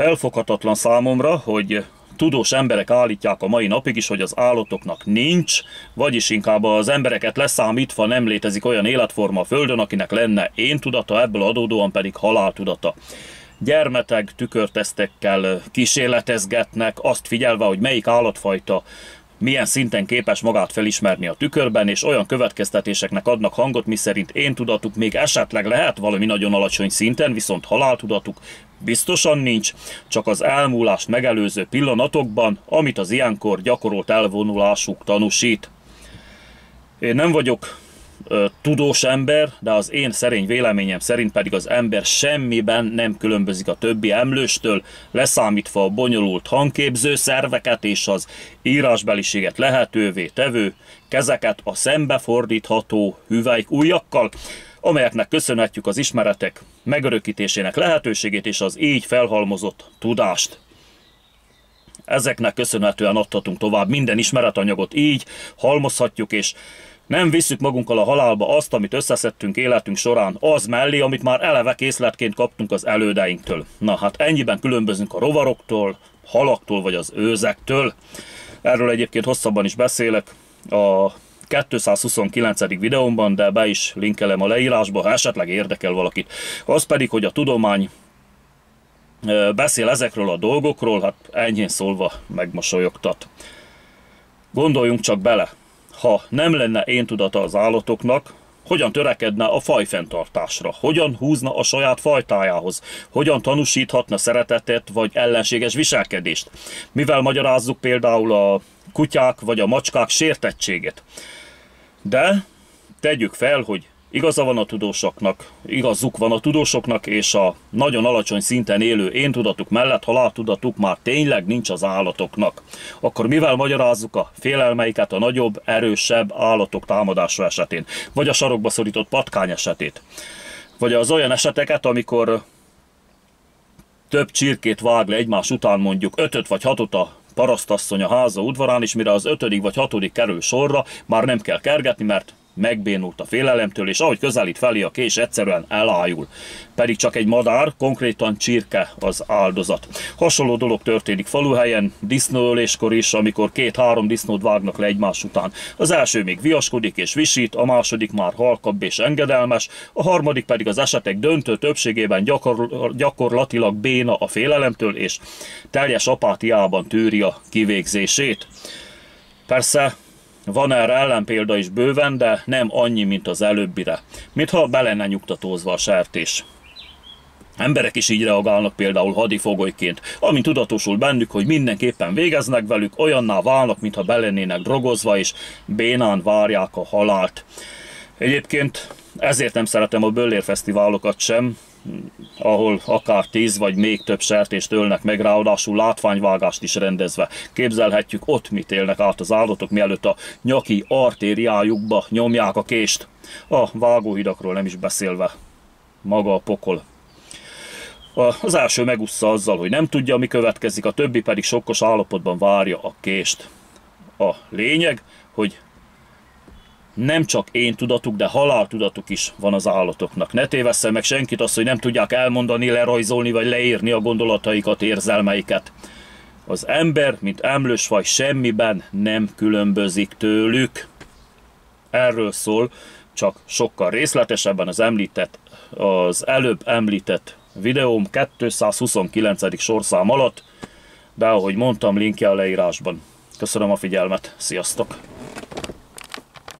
Felfoghatatlan számomra, hogy tudós emberek állítják a mai napig is, hogy az állatoknak nincs, vagyis inkább az embereket leszámítva nem létezik olyan életforma a Földön, akinek lenne én tudata, ebből adódóan pedig haláltudata gyermeteg tükörtesztekkel kísérletezgetnek, azt figyelve, hogy melyik állatfajta milyen szinten képes magát felismerni a tükörben, és olyan következtetéseknek adnak hangot, miszerint én tudatuk még esetleg lehet valami nagyon alacsony szinten, viszont haláltudatuk biztosan nincs, csak az elmúlást megelőző pillanatokban, amit az ilyenkor gyakorolt elvonulásuk tanúsít. Én nem vagyok tudós ember, de az én szerény véleményem szerint pedig az ember semmiben nem különbözik a többi emlőstől, leszámítva a bonyolult hangképző szerveket és az írásbeliséget lehetővé tevő kezeket a szembefordítható hüvelyk ujjakkal, amelyeknek köszönhetjük az ismeretek megörökítésének lehetőségét és az így felhalmozott tudást. Ezeknek köszönhetően adhatunk tovább minden ismeretanyagot így, halmozhatjuk és nem visszük magunkkal a halálba azt, amit összeszedtünk életünk során, az mellé, amit már eleve készletként kaptunk az elődeinktől. Na hát ennyiben különbözünk a rovaroktól, halaktól vagy az őzektől. Erről egyébként hosszabban is beszélek a 229. videómban, de be is linkelem a leírásba, ha esetleg érdekel valakit. Az pedig, hogy a tudomány beszél ezekről a dolgokról, hát enyhén szólva megmosolyogtat. Gondoljunk csak bele, ha nem lenne én tudata az állatoknak, hogyan törekedne a fajfenntartásra, hogyan húzna a saját fajtájához, hogyan tanúsíthatna szeretetet vagy ellenséges viselkedést, mivel magyarázzuk például a kutyák vagy a macskák sértettségét. De tegyük fel, hogy Igaza van a tudósoknak, igazuk van a tudósoknak, és a nagyon alacsony szinten élő én tudatuk mellett haláltudatuk már tényleg nincs az állatoknak. Akkor mivel magyarázzuk a félelmeiket a nagyobb, erősebb állatok támadása esetén? Vagy a sarokba szorított patkány esetét? Vagy az olyan eseteket, amikor több csirkét vág le egymás után mondjuk ötöt vagy hatot a parasztasszony a háza udvarán, és mire az ötödik vagy hatodik kerül sorra, már nem kell kergetni, mert megbénult a félelemtől, és ahogy közelít felé a kés, egyszerűen elájul. Pedig csak egy madár, konkrétan csirke az áldozat. Hasonló dolog történik faluhelyen, disznóöléskor is, amikor két-három disznót vágnak le egymás után. Az első még viaskodik és visít, a második már halkabb és engedelmes, a harmadik pedig az esetek döntő többségében gyakor, gyakorlatilag béna a félelemtől, és teljes apátiában tűri a kivégzését. Persze van erre ellenpélda is bőven, de nem annyi, mint az előbbire. Mintha be lenne nyugtatózva a sertés. Emberek is így reagálnak például hadifogolyként, amint tudatosul bennük, hogy mindenképpen végeznek velük, olyanná válnak, mintha belennének drogozva, és bénán várják a halált. Egyébként ezért nem szeretem a Böllér fesztiválokat sem, ahol akár tíz vagy még több sertést ölnek meg, ráadásul látványvágást is rendezve. Képzelhetjük ott mit élnek át az állatok, mielőtt a nyaki artériájukba nyomják a kést. A vágóhidakról nem is beszélve. Maga a pokol. Az első megussza azzal, hogy nem tudja, mi következik, a többi pedig sokkos állapotban várja a kést. A lényeg, hogy nem csak én tudatuk, de haláltudatuk is van az állatoknak. Ne tévesszel meg senkit azt, hogy nem tudják elmondani, lerajzolni vagy leírni a gondolataikat, érzelmeiket. Az ember, mint emlősfaj semmiben nem különbözik tőlük. Erről szól, csak sokkal részletesebben az említett, az előbb említett videóm 229. sorszám alatt, de ahogy mondtam, linkje a leírásban. Köszönöm a figyelmet, sziasztok!